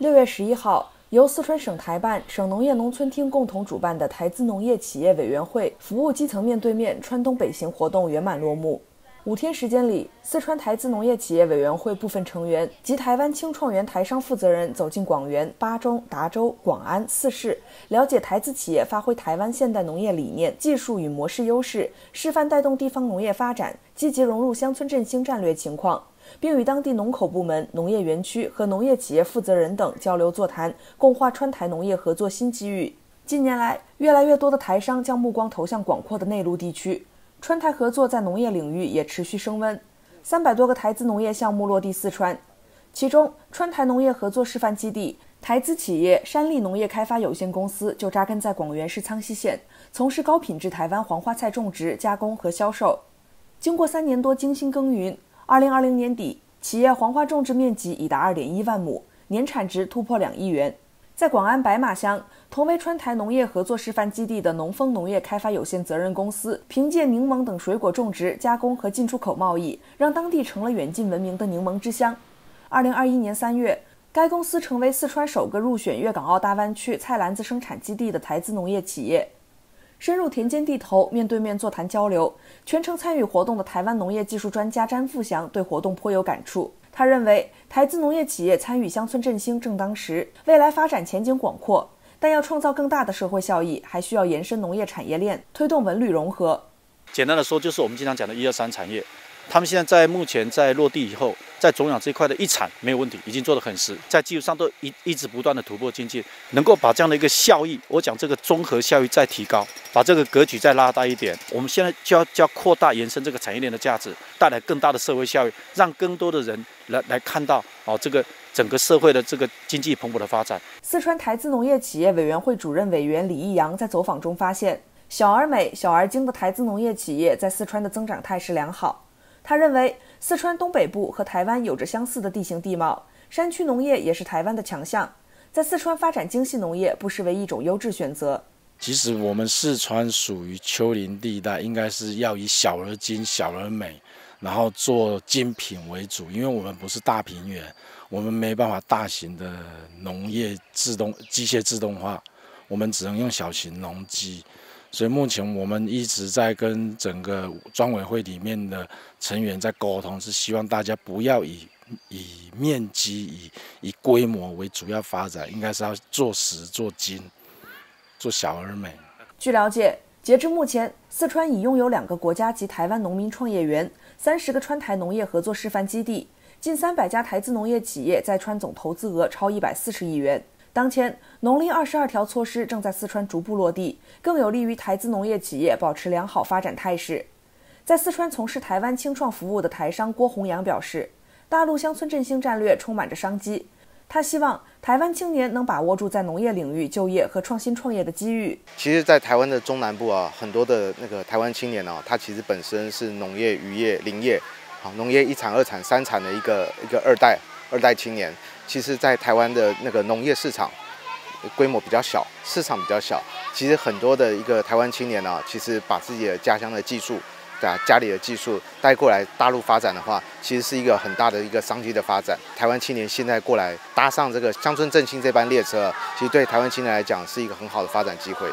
六月十一号，由四川省台办、省农业农村厅共同主办的台资农业企业委员会服务基层面对面川东北行活动圆满落幕。五天时间里，四川台资农业企业委员会部分成员及台湾青创园台商负责人走进广元、巴中、达州、广安四市，了解台资企业发挥台湾现代农业理念、技术与模式优势，示范带动地方农业发展，积极融入乡村振兴战略情况。并与当地农口部门、农业园区和农业企业负责人等交流座谈，共话川台农业合作新机遇。近年来，越来越多的台商将目光投向广阔的内陆地区，川台合作在农业领域也持续升温。三百多个台资农业项目落地四川，其中川台农业合作示范基地台资企业山立农业开发有限公司就扎根在广元市苍溪县，从事高品质台湾黄花菜种植、加工和销售。经过三年多精心耕耘。二零二零年底，企业黄花种植面积已达二点一万亩，年产值突破两亿元。在广安白马乡，同为川台农业合作示范基地的农丰农业开发有限责任公司，凭借柠檬等水果种植、加工和进出口贸易，让当地成了远近闻名的柠檬之乡。二零二一年三月，该公司成为四川首个入选粤港澳大湾区菜篮子生产基地的台资农业企业。深入田间地头，面对面座谈交流，全程参与活动的台湾农业技术专家詹富祥对活动颇有感触。他认为，台资农业企业参与乡村振兴正当时，未来发展前景广阔。但要创造更大的社会效益，还需要延伸农业产业链，推动文旅融合。简单的说，就是我们经常讲的一二三产业。他们现在在目前在落地以后，在种养这一块的一产没有问题，已经做得很实，在技术上都一一直不断的突破精进，能够把这样的一个效益，我讲这个综合效益再提高，把这个格局再拉大一点。我们现在就要就要扩大延伸这个产业链的价值，带来更大的社会效益，让更多的人来来看到哦这个整个社会的这个经济蓬勃的发展。四川台资农业企业委员会主任委员李义阳在走访中发现，小而美、小而精的台资农业企业在四川的增长态势良好。他认为，四川东北部和台湾有着相似的地形地貌，山区农业也是台湾的强项。在四川发展精细农业，不失为一种优质选择。其实我们四川属于丘陵地带，应该是要以小而精、小而美，然后做精品为主。因为我们不是大平原，我们没办法大型的农业自动机械自动化，我们只能用小型农机。所以目前我们一直在跟整个专委会里面的成员在沟通，是希望大家不要以以面积、以以规模为主要发展，应该是要做实做精，做小而美。据了解，截至目前，四川已拥有两个国家级台湾农民创业园，三十个川台农业合作示范基地，近三百家台资农业企业在川总投资额超一百四十亿元。当前，农林二十二条措施正在四川逐步落地，更有利于台资农业企业保持良好发展态势。在四川从事台湾青创服务的台商郭洪阳表示，大陆乡村振兴战略充满着商机，他希望台湾青年能把握住在农业领域就业和创新创业的机遇。其实，在台湾的中南部啊，很多的那个台湾青年啊，他其实本身是农业、渔业、林业，好，农业一产、二产、三产的一个一个二代。二代青年，其实，在台湾的那个农业市场规模比较小，市场比较小。其实很多的一个台湾青年呢，其实把自己的家乡的技术，对啊，家里的技术带过来大陆发展的话，其实是一个很大的一个商机的发展。台湾青年现在过来搭上这个乡村振兴这班列车，其实对台湾青年来讲是一个很好的发展机会。